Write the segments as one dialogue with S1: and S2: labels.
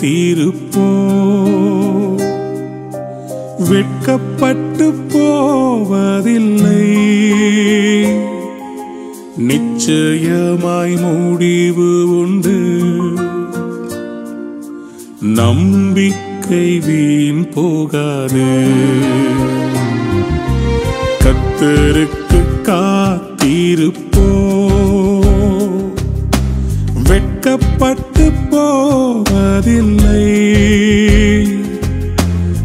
S1: காத்திருப்போ வெட்கப்பட்டு போவதில்லை. நிச்சயமாய் முடிவு உண்டு. நம்பிக்கை வீண் போகாது. கத்தருக்கு காத்திருப்போ வெட்கப்பட்டு போவதில்லை.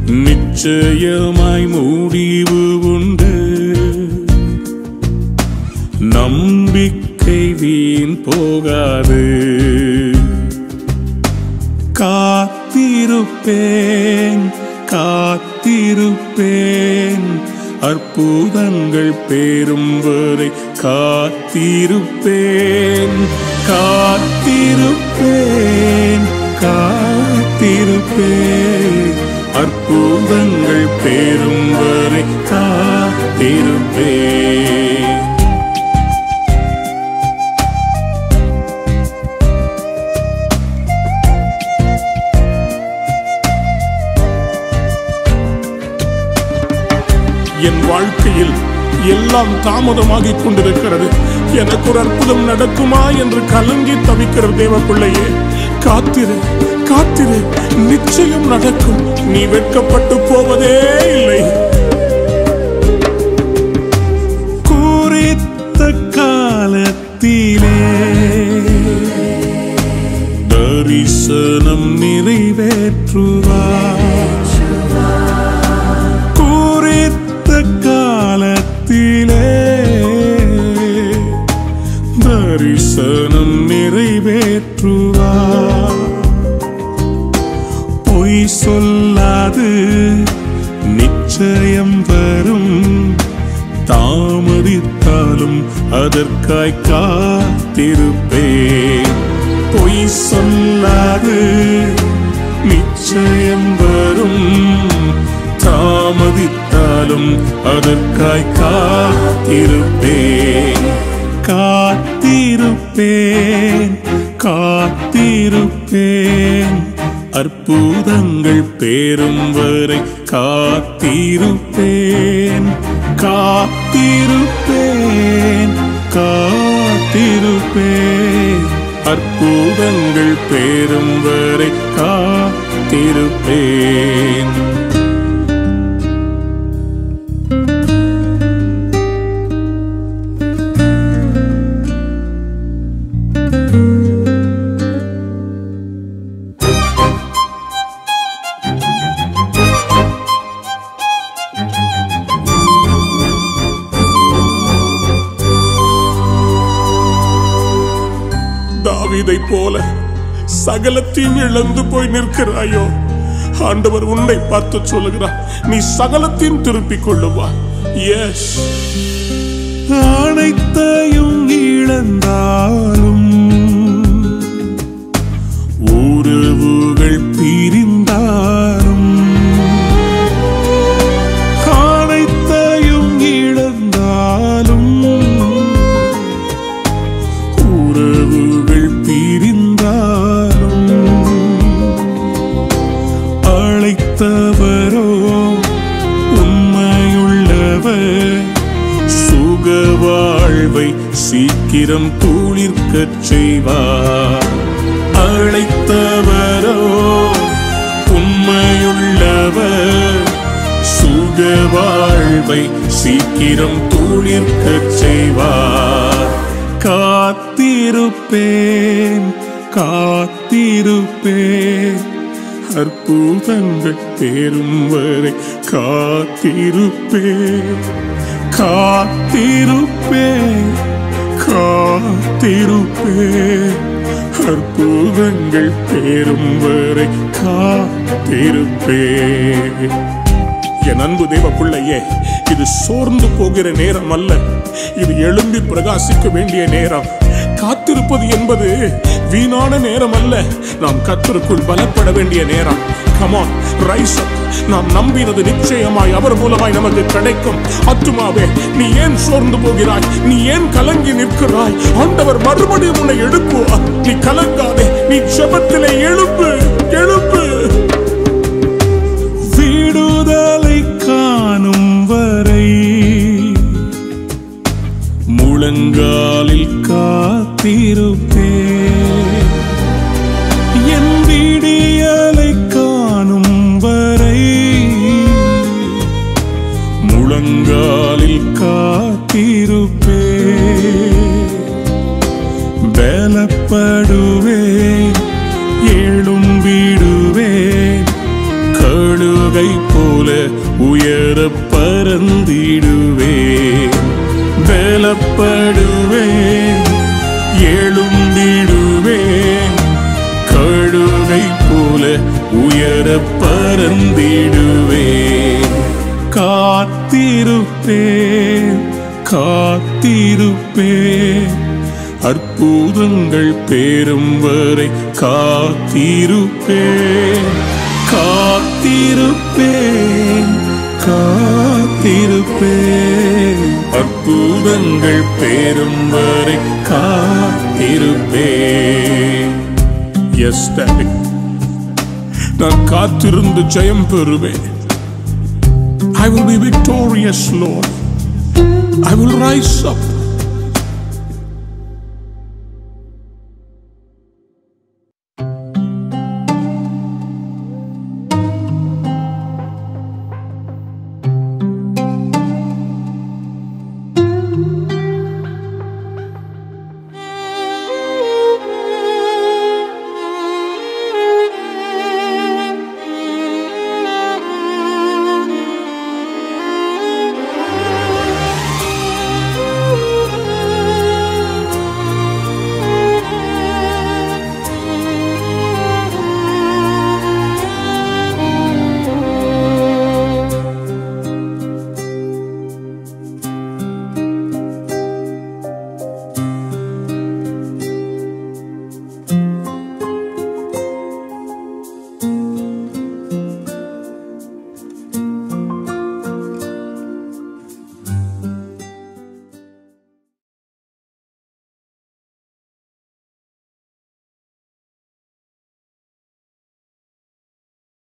S1: நிச்சயமாய் முடிவு உண்டு. நம்பிக்கை வீண் போகாது. காத்திருப்பேன் காத்திருப்பேன். அற்புதங்கள் பேரும் வரை காத்திருப்பேன். காத்திருப்பேன் காத்திருப்பேன். அற்புதங்கள் பேரும் வரை காத்திருப்பேன். என் வாழ்க்கையில் எல்லாம் தாமதமாகிக் கொண்டிருக்கிறது. எனக்கு ஒரு அற்புதம் நடக்குமா என்று கலங்கி தவிக்கிற தேவ பிள்ளையே காத்திரு காத்திரு நிச்சயம் நடக்கும். நீ வெட்கப்பட்டு போவதே இல்லை. அதற்காய் காத்திருப்பேன். பொய் சொல்லாது நிச்சயம் வரும். தாமதித்தாலும் அதற்காய் காத்திருப்பேன். காத்திருப்பேன் காத்திருப்பேன். அற்புதங்கள் பேரும் வரை காத்திருப்பேன். காத்திருப்பேன். காத்திருப்பேன். அற்புதங்கள் பேரும் வரை காத்திருப்பேன். தாவீதை போல சகலத்தையும் இழந்து போய் நிற்கிறாயோ? ஆண்டவர் உன்னை பார்த்து சொல்லுகிறார் நீ சகலத்தையும் திருப்பிக் கொள்ளுவா எஸ் அனைத்து சீக்கிரம் துளிர்க்கச் செய்வார். அழைத்தவரோ உண்மையுள்ளவர். சுக வாழ்வை சீக்கிரம் துளிர்க்கச் செய்வார். காத்திருப்பேன் காத்திருப்பேன். அற்புதங்கள் பேரும் வரை காத்திருப்பேன். காத்திருப்பேன். காத்திருப்பேன். அற்புதங்கள் பேரும் வரை காத்திருப்பேன். என் அன்பு தேவ பிள்ளையே இது சோர்ந்து போகிற நேரம் அல்ல. இது எழும்பி பிரகாசிக்க வேண்டிய நேரம். காத்திருப்பது என்பது வீணான நேரம் அல்ல. நாம் கத்தருக்குள் பலப்பட வேண்டிய நேரம். கமான் ரைஸ் நாம் நம்பினது நிச்சயமாய் அவர் மூலமாய் நமக்கு கிடைக்கும். அத்துமாவே நீ ஏன் சோர்ந்து போகிறாய்? நீ ஏன் கலங்கி நிற்கிறாய்? ஆண்டவர் மறுபடியும் உன்னை எழுப்புவார் நீ கலங்காதே நீ ஜெபத்திலே போல உயர பறந்திடுவேன். காத்திருப்பேன் காத்திருப்பேன். அற்புதங்கள் பேரும் வரை காத்திருப்பேன். காத்திருப்பேன் காத்திருப்பேன். அற்புதங்கள் பேரும் வரை காத்திருப்பேன். எஸ் டாடி நான் காத்திருந்து ஜெயம் பெறுவேன் I will be victorious, Lord. I will rise up